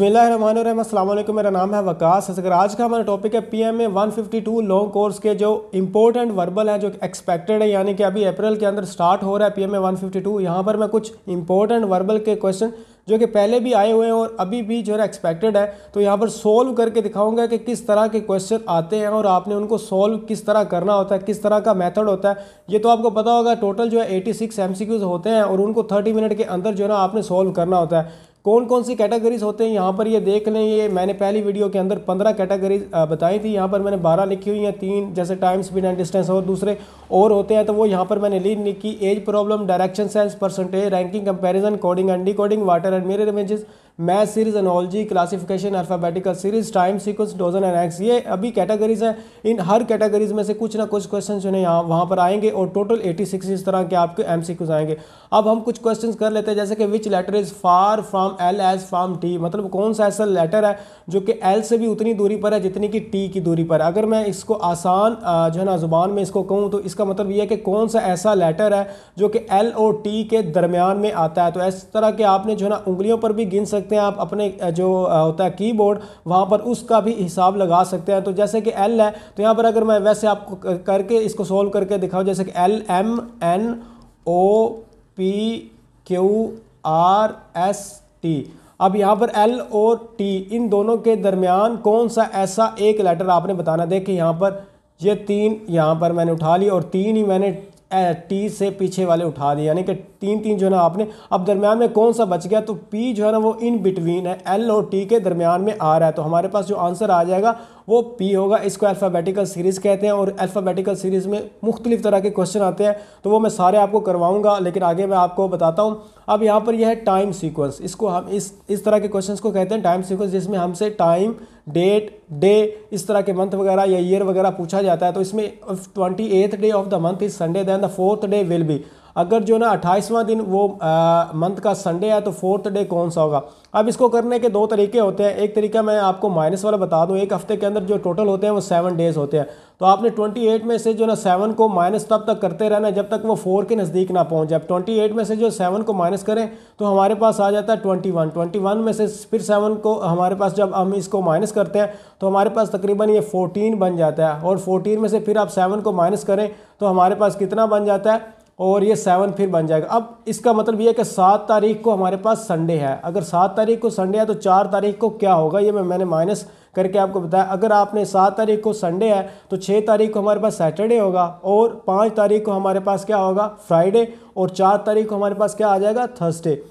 बिस्मिल्लाहिर्रहमानिर्रहीम मेरा नाम है वकास। अगर आज का हमारा टॉपिक है P M A one fifty two long course के जो इंपॉर्टेंट वर्बल हैं, जो एक्सपेक्टेड है, यानी कि अभी अप्रैल के अंदर स्टार्ट हो रहा है P M A one fifty two यहाँ पर मैं कुछ इंपॉर्टेंट वर्बल के क्वेश्चन जो कि पहले भी आए हुए हैं और अभी भी जो है एक्सपेक्टेड है तो यहाँ पर सोल्व करके दिखाऊँगा कि किस तरह के क्वेश्चन आते हैं और आपने उनको सोल्व किस तरह करना होता है, किस तरह का मेथड होता है। ये तो आपको पता होगा टोटल जो है एटी सिक्स होते हैं और उनको थर्टी मिनट के अंदर जो है ना आपने सोल्व करना होता है। कौन कौन सी कैटेगरीज होते हैं? यहाँ पर ये देख लें, ये मैंने पहली वीडियो के अंदर पंद्रह कैटेगरीज बताई थी। यहाँ पर मैंने बारह लिखी हुई हैं, तीन जैसे टाइम स्पीड एंड डिस्टेंस और दूसरे और होते हैं। तो वो यहाँ पर मैंने ली लिखी age problem direction sense percentage ranking comparison coding and decoding water and mirror images math series analogy classification alphabetical series time sequence dozen and X ये अभी कैटेगरीज हैं। इन हर कैटेगरीज में से कुछ ना कुछ क्वेश्चन जो है यहाँ, वहाँ पर आएँगे और टोटल 86 इस तरह के आपके एम आएँगे। अब हम कुछ क्वेश्चंस कर लेते हैं, जैसे कि which letter is far from L as from T मतलब कौन सा ऐसा लेटर है जो कि एल से भी उतनी दूरी पर है जितनी कि टी की दूरी पर है? अगर मैं इसको आसान जो है ना, ज़ुबान में इसको कहूँ तो इसका मतलब ये है कि कौन सा ऐसा लेटर है जो कि एल और टी के दरमियान में आता है? तो इस तरह के आपने जो है ना, उंगलियों पर भी गिन सकते हैं, आप अपने जो होता है कीबोर्ड वहाँ पर उसका भी हिसाब लगा सकते हैं। तो जैसे कि एल है तो यहाँ पर अगर मैं वैसे आपको करके इसको सोल्व करके दिखाऊँ, जैसे कि L M N O P Q R S T अब यहाँ पर एल और टी इन दोनों के दरमियान कौन सा ऐसा एक लेटर आपने बताना देखिए, यहाँ पर ये तीन यहाँ पर मैंने उठा ली और तीन ही मैंने टी से पीछे वाले उठा दिए, यानी कि तीन तीन जो है ना आपने, अब दरमियान में कौन सा बच गया? तो पी जो है ना वो इन बिटवीन है एल और टी के दरमियान में आ रहा है। तो हमारे पास जो आंसर आ जाएगा वो पी होगा, इसको अल्फ़ाबेटिकल सीरीज़ कहते हैं और अल्फ़ाबेटिकल सीरीज़ में मुख्तलिफ़ तरह के क्वेश्चन आते हैं तो वो मैं सारे आपको करवाऊँगा, लेकिन आगे मैं आपको बताता हूँ। अब यहाँ पर यह है टाइम सीक्वेंस इसको हम इस इस तरह के क्वेश्चन को कहते हैं टाइम सीक्वेंस जिसमें हमसे टाइम डेट डे इस तरह के मंथ वगैरह या ईयर वगैरह पूछा जाता है तो इसमें twenty eighth day of the month is Sunday then the fourth day will be अगर जो ना अट्ठाईसवां दिन वो मंथ का संडे है तो फोर्थ डे कौन सा होगा? अब इसको करने के दो तरीके होते हैं। एक तरीका मैं आपको माइनस वाला बता दूँ। एक हफ़्ते के अंदर जो टोटल होते हैं, वो सेवन डेज़ होते हैं। तो आपने 28 में से जो ना सेवन को माइनस तब तक करते रहना जब तक वो फोर के नज़दीक ना पहुँच। जाए 28 में से जो सेवन को माइनस करें तो हमारे पास आ जाता है 21 21 में से फिर सेवन को हमारे पास जब हम इसको माइनस करते हैं तो हमारे पास तकरीबन ये 14 बन जाता है। और 14 में से फिर आप सेवन को माइनस करें तो हमारे पास कितना बन जाता है? और ये सेवन फिर बन जाएगा। अब इसका मतलब ये है कि सात तारीख को हमारे पास संडे है। अगर सात तारीख को संडे है तो चार तारीख को क्या होगा? ये मैं, मैंने माइनस करके आपको बताया। अगर आपने सात तारीख को संडे है तो छः तारीख को हमारे पास सैटरडे होगा और पाँच तारीख को हमारे पास क्या होगा? फ्राइडे और चार तारीख को हमारे पास क्या आ जाएगा? थर्सडे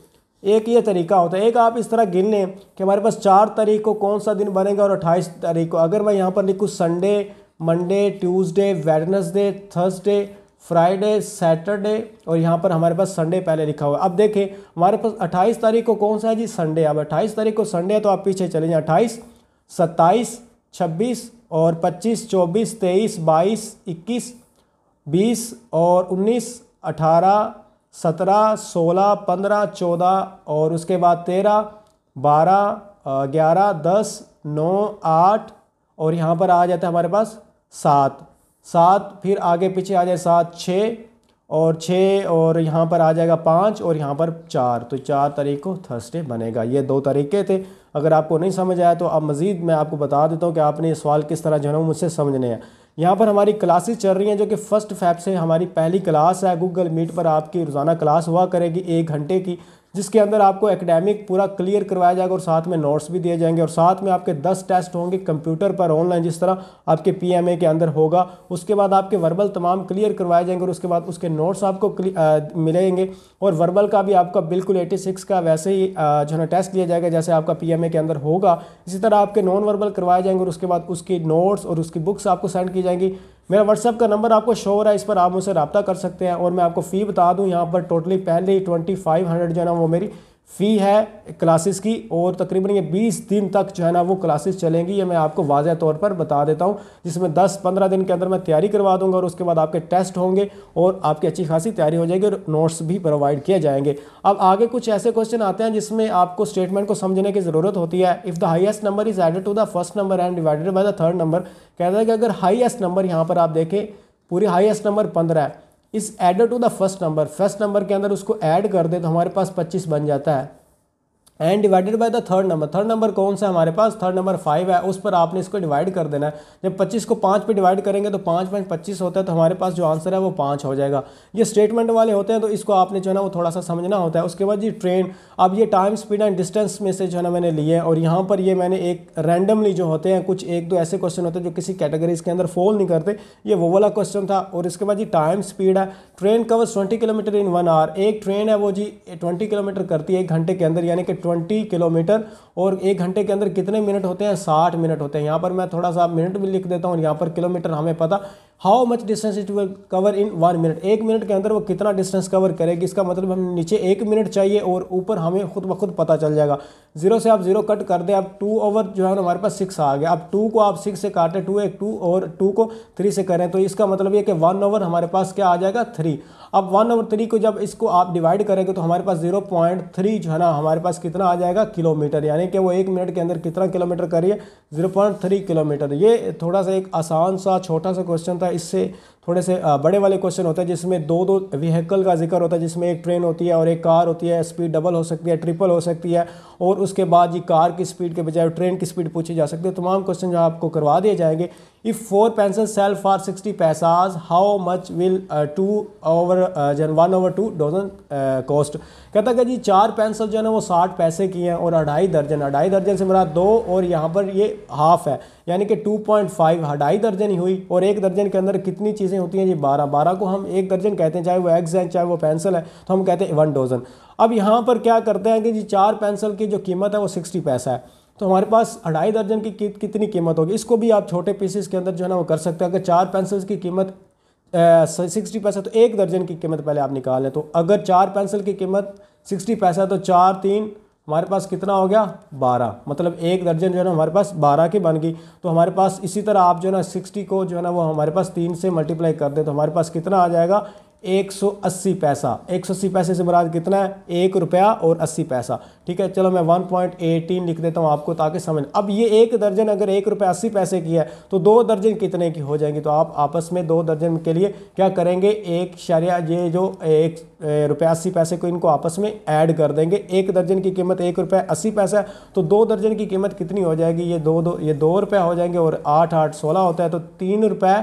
एक ये तरीका होता है। एक आप इस तरह गिन लें कि हमारे पास चार तारीख को कौन सा दिन बनेगा और अट्ठाईस तारीख को। अगर मैं यहाँ पर लिखूँ Sunday Monday Tuesday Wednesday Thursday Friday, Saturday और यहाँ पर हमारे पास संडे पहले लिखा हुआ है। अब देखें, हमारे पास 28 तारीख को कौन सा है जी? संडे। अब 28 तारीख को संडे है तो आप पीछे चले जाए। अट्ठाईस, सत्ताईस, छब्बीस और पच्चीस, चौबीस, तेईस, बाईस, इक्कीस, बीस और उन्नीस, अठारह, सत्रह, सोलह, पंद्रह, चौदह और उसके बाद तेरह, बारह ग्यारह, दस, नौ, आठ और यहाँ पर आ जाता है हमारे पास सात। सात, फिर आगे पीछे आ जाए सात छः और छः और यहाँ पर आ जाएगा पाँच, और यहाँ पर चार। तो चार तारीख को थर्सडे बनेगा। ये दो तरीके थे। अगर आपको नहीं समझ आया तो अब मज़ीद मैं आपको बता देता हूँ कि आपने ये सवाल किस तरह जो है मुझसे समझने हैं। यहाँ पर हमारी क्लासेस चल रही हैं जो कि फ़र्स्ट फैब से हमारी पहली क्लास है। गूगल मीट पर आपकी रोज़ाना क्लास हुआ करेगी एक घंटे की। जिसके अंदर आपको एकेडमिक पूरा क्लियर करवाया जाएगा और साथ में नोट्स भी दिए जाएँगे और साथ में आपके 10 टेस्ट होंगे कंप्यूटर पर ऑनलाइन जिस तरह आपके पीएमए के अंदर होगा, उसके बाद आपके वर्बल तमाम क्लियर करवाए जाएँगे और उसके बाद उसके नोट्स आपको मिलेंगे और वर्बल का भी आपका बिल्कुल एटी का वैसे ही जो है टेस्ट लिया जाएगा जैसे आपका पीएमए के अंदर होगा। इसी तरह आपके नॉन वर्बल करवाए जाएँगे और उसके बाद उसकी नोट्स और उसकी बुक्स आपको सेंड की जाएँगी। मेरा व्हाट्सअप का नंबर आपको शो हो रहा है, इस पर आप मुझसे रबता कर सकते हैं और मैं आपको फ़ी बता दूँ, यहाँ पर टोटली पहले ही ट्वेंटी फाइव हंड्रेड जो है ना वो मेरी फ़ी है क्लासेस की और तकरीबन ये 20 दिन तक जो है ना वो क्लासेस चलेंगी। ये मैं आपको वाजह तौर पर बता देता हूँ, जिसमें 10-15 दिन के अंदर मैं तैयारी करवा दूँगा और उसके बाद आपके टेस्ट होंगे और आपकी अच्छी खासी तैयारी हो जाएगी और नोट्स भी प्रोवाइड किए जाएँगे। अब आगे कुछ ऐसे क्वेश्चन आते हैं जिसमें आपको स्टेटमेंट को समझने की ज़रूरत होती है। If the highest number is added to the first number and divided by the third number कहता है कि अगर हाइस्ट नंबर यहाँ पर आप देखें, पूरी हाइस्ट नंबर पंद्रह है इस added to the first number first number के अंदर उसको ऐड कर दे तो हमारे पास पच्चीस बन जाता है। And divided by the third number third number कौन सा हमारे पास? थर्ड नंबर फाइव है। उस पर आपने इसको डिवाइड कर देना है। जब पच्चीस को पाँच पे डिवाइड करेंगे तो पाँच पॉइंट पच्चीस होता है तो हमारे पास जो आंसर है वो पाँच हो जाएगा। ये स्टेटमेंट वाले होते हैं तो इसको आपने जो है ना वो थोड़ा सा समझना होता है। उसके बाद जी ट्रेन अब ये टाइम स्पीड एंड डिस्टेंस में से जो है ना मैंने लिए और यहाँ पर ये मैंने एक रैंडमली जो होते हैं, कुछ एक दो ऐसे क्वेश्चन होते हैं जो किसी कैटेगरीज के अंदर फॉल नहीं करते। ये वो वाला क्वेश्चन था और इसके बाद जी टाइम स्पीड है। Train covers twenty kilometre in one hour एक ट्रेन है वो जी ट्वेंटी किलोमीटर करती है एक घंटे के अंदर, यानी कि ट्वेंटी किलोमीटर और एक घंटे के अंदर कितने मिनट होते हैं? साठ मिनट होते हैं। यहाँ पर मैं थोड़ा सा मिनट भी लिख देता हूँ। यहाँ पर किलोमीटर हमें पता how much distance it will cover in one minute एक मिनट के अंदर वो कितना डिस्टेंस कवर करेगी? इसका मतलब हमें नीचे एक मिनट चाहिए और ऊपर हमें खुद ब खुद पता चल जाएगा। ज़ीरो से आप ज़ीरो कट कर दें अब टू ओवर जो है हमारे पास सिक्स आ गया। अब टू को आप सिक्स से काटें टू एक टू और टू को थ्री से करें तो इसका मतलब ये कि वन ओवर हमारे पास क्या आ जाएगा? थ्री अब वन ओवर थ्री को जब इसको आप डिवाइड करेंगे तो हमारे पास ज़ीरो पॉइंट थ्री जो है ना, हमारे पास कितना आ जाएगा? किलोमीटर। यानी कि वो एक मिनट के अंदर कितना किलोमीटर करिए? Zero point three kilometre. ये थोड़ा सा एक आसान सा, छोटा सा क्वेश्चन था इससे थोड़े से बड़े वाले क्वेश्चन होते हैं जिसमें दो दो व्हीकल का ज़िक्र होता है, जिसमें एक ट्रेन होती है और एक कार होती है स्पीड डबल हो सकती है ट्रिपल हो सकती है और उसके बाद ये कार की स्पीड के बजाय ट्रेन की स्पीड पूछी जा सकती है। तमाम क्वेश्चन जो आपको करवा दिए जाएँगे। If four pencil sell for sixty paisas how much will two over जन one over two dozen cost कहता है जी, चार पेंसिल जो है ना, वो साठ पैसे की हैं और अढ़ाई दर्जन। अढ़ाई दर्जन से मेरा दो और यहाँ पर ये हाफ़ है। यानी कि टू पॉइंट फाइव अढ़ाई दर्जन ही हुई और एक दर्जन के अंदर कितनी चीज़ें होती हैं जी, बारह। बारह को हम एक दर्जन कहते हैं, चाहे वो एग्स हैं, चाहे वो पेंसिल है तो हम कहते हैं वन डोजन अब यहाँ पर क्या करते हैं कि जी, चार पेंसिल की जो कीमत है वो सिक्सटी पैसा है। तो हमारे पास अढ़ाई दर्जन की कितनी कीमत होगी? इसको भी आप छोटे पीसेस के अंदर जो है ना वो कर सकते हैं। अगर चार पेंसिल्स की कीमत सिक्सटी पैसा तो एक दर्जन की कीमत पहले आप निकाल लें। तो अगर चार पेंसिल की कीमत सिक्सटी पैसा तो चार, तीन हमारे पास कितना हो गया? बारह। मतलब एक दर्जन जो है ना हमारे पास बारह की बन गई। तो हमारे पास इसी तरह आप जो है ना सिक्सटी को जो है ना वो हमारे पास तीन से मल्टीप्लाई कर दें तो हमारे पास कितना आ जाएगा? एक सौ अस्सी पैसा। एक सौ अस्सी पैसे से मुराद कितना है? एक रुपया और अस्सी पैसा। ठीक है, चलो मैं वन पॉइंट एटीन लिख देता हूँ आपको ताकि समझ। अब ये एक दर्जन अगर एक रुपया अस्सी पैसे की है तो दो दर्जन कितने की हो जाएँगी? तो आप आपस में दो दर्जन के लिए क्या करेंगे? एक शरिया, ये जो एक रुपया अस्सी पैसे को इनको आपस में ऐड कर देंगे। एक दर्जन की कीमत एक रुपया अस्सी पैसा है तो दो दर्जन की कीमत कितनी हो जाएगी? ये दो दो, ये दो रुपया हो जाएँगे और आठ आठ सोलह होता है तो तीन रुपये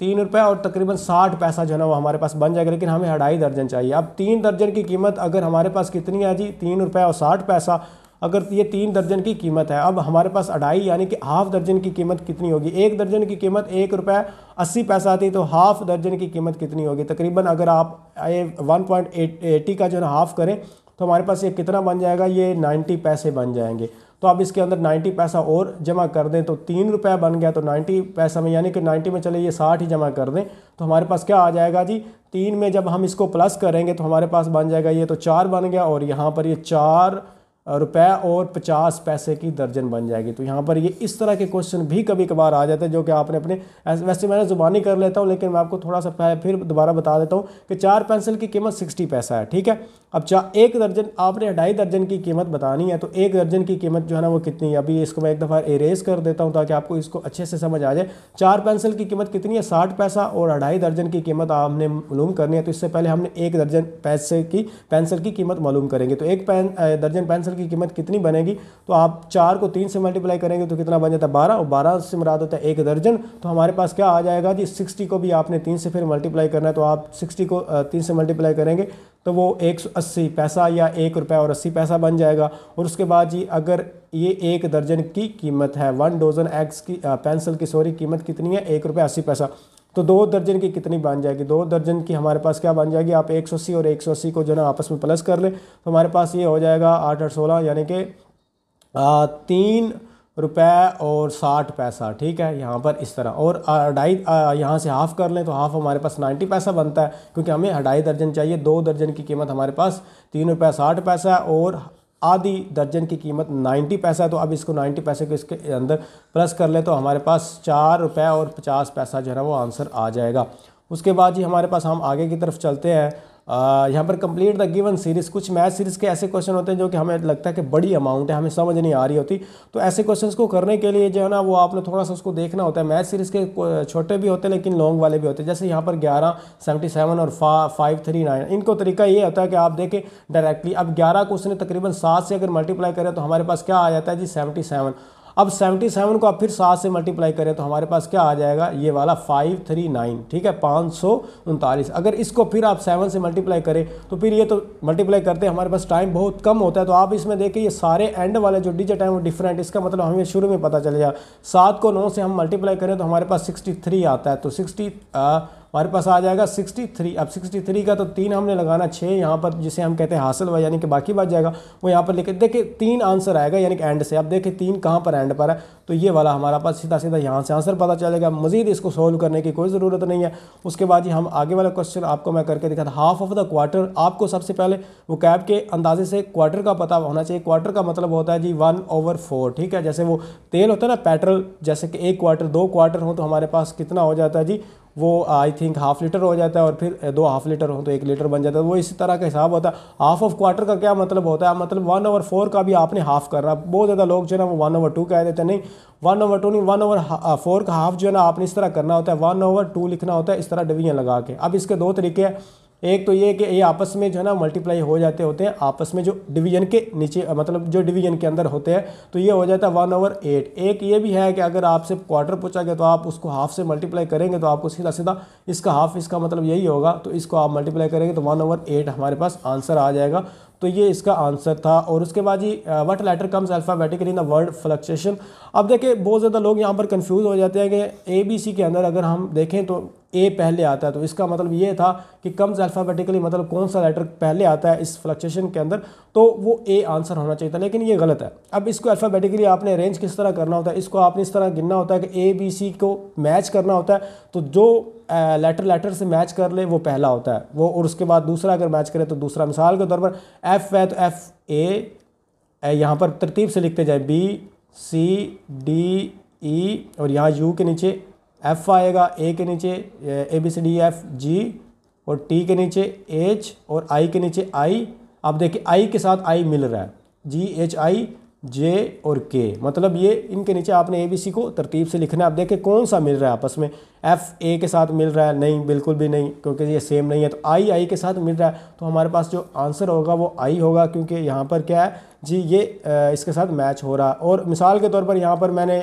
तीन रुपये और तकरीबन साठ पैसा जो है ना वो हमारे पास बन जाएगा, लेकिन हमें अढ़ाई दर्जन चाहिए। अब तीन दर्जन की कीमत अगर हमारे पास कितनी है जी? तीन रुपये और साठ पैसा। अगर ये तीन दर्जन की कीमत है, अब हमारे पास अढ़ाई यानी कि हाफ़ दर्जन की कीमत कितनी होगी? एक दर्जन की कीमत एक रुपये अस्सी पैसा आती तो हाफ़ दर्जन की कीमत कितनी होगी? तकरीबन अगर आप वन पॉइंट एटी का जो है हाफ़ करें तो हमारे पास ये कितना बन जाएगा? ये नाइन्टी पैसे बन जाएँगे। तो आप इसके अंदर 90 पैसा और जमा कर दें तो तीन रुपया बन गया तो 90 पैसा में, यानी कि 90 में चले ये 60 ही जमा कर दें। तो हमारे पास क्या आ जाएगा जी? तीन में जब हम इसको प्लस करेंगे तो हमारे पास बन जाएगा ये तो चार बन गया, और यहाँ पर ये चार रुपये और पचास पैसे की दर्जन बन जाएगी। तो यहाँ पर ये इस तरह के क्वेश्चन भी कभी कभार आ जाते हैं, जो कि आपने अपने वैसे मैंने ज़ुबानी कर लेता हूँ, लेकिन मैं आपको थोड़ा सा फिर दोबारा बता देता हूँ कि चार पेंसिल की कीमत सिक्सटी पैसा है, ठीक है? अब चाह एक दर्जन, आपने ढाई दर्जन की कीमत बतानी है तो एक दर्जन की कीमत जो है ना, वो कितनी है? अभी इसको मैं एक दफ़ा एरेज कर देता हूँ, ताकि आपको इसको अच्छे से समझ आ जाए। चार पेंसिल की कीमत कितनी है? साठ पैसा और अढ़ाई दर्जन की कीमत आपने मालूम करनी है तो इससे पहले हमने एक दर्जन पैसे की पेंसिल की कीमत मालूम करेंगे। तो एक दर्जन पेंसिल की कीमत कितनी बनेगी? तो आप चार को तीन से मल्टीप्लाई करेंगे तो कितना बन जाता है बारह, और बारह से मुराद होता है एक दर्जन। तो हमारे पास क्या आ जाएगा जी? सिक्सटी को भी आपने तीन से फिर मल्टीप्लाई करना है तो आप सिक्सटी को तीन से मल्टीप्लाई करेंगे तो वो एक सौ अस्सी पैसा या एक रुपये और अस्सी पैसा बन जाएगा। और उसके बाद जी, अगर ये एक दर्जन की कीमत है, वन डोजन एग्स की पेंसिल की सॉरी कीमत कितनी है? एक रुपये अस्सी पैसा। तो दो दर्जन की कितनी बन जाएगी? दो दर्जन की हमारे पास क्या बन जाएगी? आप एक सौ अस्सी और एक सौ अस्सी को जो ना आपस में प्लस कर लें तो हमारे पास ये हो जाएगा आठ आठ सोलह, यानी कि तीन रुपये और साठ पैसा, ठीक है? यहाँ पर इस तरह। और अढ़ाई यहाँ से हाफ़ कर लें तो हाफ़ हमारे पास नाइन्टी पैसा बनता है, क्योंकि हमें अढ़ाई दर्जन चाहिए। दो दर्जन की कीमत हमारे पास तीन रुपये साठ पैसा और आधी दर्जन की कीमत नाइन्टी पैसा है तो अब इसको नाइन्टी पैसे को इसके अंदर प्लस कर ले तो हमारे पास चार रुपये और पचास पैसा जो है ना, वो आंसर आ जाएगा। उसके बाद जी हमारे पास हम आगे की तरफ़ चलते हैं। यहाँ पर कंप्लीट द गिवन सीरीज़ कुछ मैथ सीरीज़ के ऐसे क्वेश्चन होते हैं जो कि हमें लगता है कि बड़ी अमाउंट है, हमें समझ नहीं आ रही होती। तो ऐसे क्वेश्चंस को करने के लिए जो है ना, वो आपने थोड़ा सा उसको देखना होता है। मैथ सीरीज़ के छोटे भी होते हैं, लेकिन लॉन्ग वाले भी होते हैं। जैसे यहाँ पर ग्यारह सेवेंटी सेवन और फाइव थ्री नाइन इनको तरीका ये होता है कि आप देखें डायरेक्टली अब ग्यारह को उसने तकरीबन सात से अगर मल्टीप्लाई करें तो हमारे पास क्या आ जाता है जी? सेवेंटी सेवन अब 77 को आप फिर सात से मल्टीप्लाई करें तो हमारे पास क्या आ जाएगा? ये वाला 539 ठीक है? पाँच सौ उनतालीस। अगर इसको फिर आप सेवन से मल्टीप्लाई करें तो फिर ये तो मल्टीप्लाई करते हैं, हमारे पास टाइम बहुत कम होता है तो आप इसमें देखें, ये सारे एंड वाले जो डिजिट हैं वो डिफरेंट इसका मतलब हमें शुरू में पता चलेगा सात को नौ से हम मल्टीप्लाई करें तो हमारे पास सिक्सटी आता है। तो सिक्सटी हमारे पास आ जाएगा 63 अब 63 का तो तीन हमने लगाना छः यहाँ पर जिसे हम कहते हैं हासिल हुआ, यानी कि बाकी बच जाएगा, वो यहाँ पर लिखे देखिए, तीन आंसर आएगा, यानी कि एंड से। अब देखिए, तीन कहाँ पर एंड पर है? तो ये वाला हमारा पास सीधा सीधा यहाँ से आंसर पता चलेगा। मजीद इसको सोल्व करने की कोई ज़रूरत नहीं है। उसके बाद ही हम आगे वाला क्वेश्चन आपको मैं करके दिखाता हाफ़ ऑफ़ द क्वार्टर आपको सबसे पहले वो कैब के अंदाजे से क्वार्टर का पता होना चाहिए। क्वार्टर का मतलब होता है जी वन ओवर फोर ठीक है? जैसे वो तेल होता है ना पेट्रोल जैसे कि एक क्वार्टर दो क्वार्टर हो तो हमारे पास कितना हो जाता है जी? वो आई थिंक हाफ़ लीटर हो जाता है और फिर, दो हाफ़ लीटर हो तो एक लीटर बन जाता है। वो इसी तरह का हिसाब होता है। हाफ़ ऑफ़ क्वार्टर का क्या मतलब होता है? मतलब वन ओवर फोर का भी आपने हाफ़ कर रहा बहुत ज़्यादा लोग जो है ना, वो वन ओवर टू कह देते हैं। नहीं वन ओवर टू नहीं वन ओवर फोर का हाफ़ जो है ना, आपने इस तरह करना होता है। वन ओवर टू लिखना होता है, इस तरह डिवीज़न लगा के। अब इसके दो तरीके हैं। एक तो ये कि ये आपस में जो है ना मल्टीप्लाई हो जाते होते हैं, आपस में जो डिवीज़न के नीचे मतलब जो डिवीज़न के अंदर होते हैं तो ये हो जाता है वन ओवर एट एक ये भी है कि अगर आपसे क्वार्टर पूछा गया तो आप उसको हाफ़ से मल्टीप्लाई करेंगे तो आपको सीधा सीधा इसका हाफ़ इसका मतलब यही होगा तो इसको आप मल्टीप्लाई करेंगे तो वन ओवर एट हमारे पास आंसर आ जाएगा। तो ये इसका आंसर था और उसके बाद जी what letter comes alphabetically in the word fluctuation अब देखिए बहुत ज़्यादा लोग यहाँ पर कंफ्यूज हो जाते हैं कि ए बी सी के अंदर अगर हम देखें तो ए पहले आता है। तो इसका मतलब ये था कि कम्स अल्फ़ाबेटिकली मतलब कौन सा लेटर पहले आता है इस फ्लक्चुएशन के अंदर तो वो ए आंसर होना चाहिए था, लेकिन ये गलत है। अब इसको अल्फ़ाबेटिकली आपने अरेंज किस तरह करना होता है? इसको आपने इस तरह गिनना होता है कि ए बी सी को मैच करना होता है। तो जो लेटर लेटर से मैच कर ले, वो पहला होता है। वो और उसके बाद दूसरा अगर मैच करे तो दूसरा मिसाल के तौर पर एफ़ है तो एफ़ ए यहाँ पर तरतीब से लिखते जाए। बी सी डी ई और यहाँ यू के नीचे एफ़ आएगा ए के नीचे, A B C D F G और टी के नीचे एच और आई के नीचे आई आप देखिए आई के साथ आई मिल रहा है। जी एच आई जे और के। मतलब ये, इनके नीचे आपने ए बी सी को तरतीब से लिखना है। आप देखें कौन सा मिल रहा है आपस में। एफ़ ए के साथ मिल रहा है? नहीं, बिल्कुल भी नहीं, क्योंकि ये सेम नहीं है। तो आई आई के साथ मिल रहा है। तो हमारे पास जो आंसर होगा वो आई होगा, क्योंकि यहाँ पर क्या है? जी, ये इसके साथ मैच हो रहा है। और मिसाल के तौर पर यहाँ पर मैंने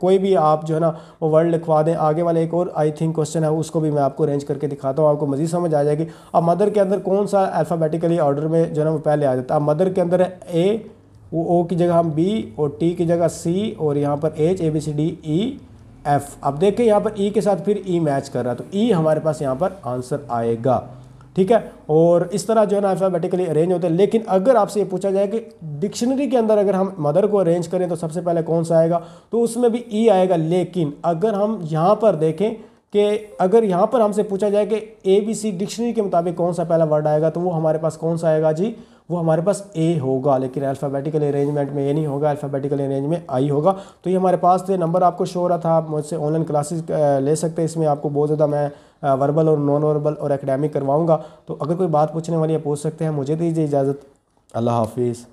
कोई भी आप जो है ना, वो वर्ड लिखवा दें। आगे वाले एक और आई थिंक क्वेश्चन है, उसको भी मैं आपको अरेंज करके दिखाता हूँ। आपको मज़ीद समझ आ जाएगी। अब मदर के अंदर कौन सा अल्फ़ाबेटिकली ऑर्डर में जो है ना, वो पहले आ जाता है। अब मदर के अंदर है ए वो ओ की जगह हम बी और टी की जगह सी और यहाँ पर H A B C D E F अब देखें यहाँ पर ई e के साथ फिर ई e मैच कर रहा है तो ई e हमारे पास यहाँ पर आंसर आएगा, ठीक है? और इस तरह जो है ना अल्फ़ाबेटिकली अरेंज होते हैं, लेकिन अगर आपसे ये पूछा जाए कि डिक्शनरी के अंदर अगर हम मदर को अरेंज करें तो सबसे पहले कौन सा आएगा? तो उसमें भी ई आएगा, लेकिन अगर हम यहाँ पर देखें कि अगर यहाँ पर हमसे पूछा जाए कि ए बी सी डिक्शनरी के मुताबिक कौन सा पहला वर्ड आएगा तो वो हमारे पास कौन सा आएगा जी? वो हमारे पास ए होगा, लेकिन अल्फ़ाबेटिकल अरेंजमेंट में ए नहीं होगा अल्फ़ाबेटिकल अरेंज में आई होगा। तो ये हमारे पास थे नंबर आपको शो हो रहा था, आप मुझसे ऑनलाइन क्लासेस ले सकते हैं। इसमें आपको बहुत ज़्यादा मैं वर्बल और नॉन वर्बल और एकेडमिक करवाऊँगा। तो अगर कोई बात पूछने वाली है, पूछ सकते हैं, मुझे दीजिए इजाज़त। अल्लाह हाफिज़।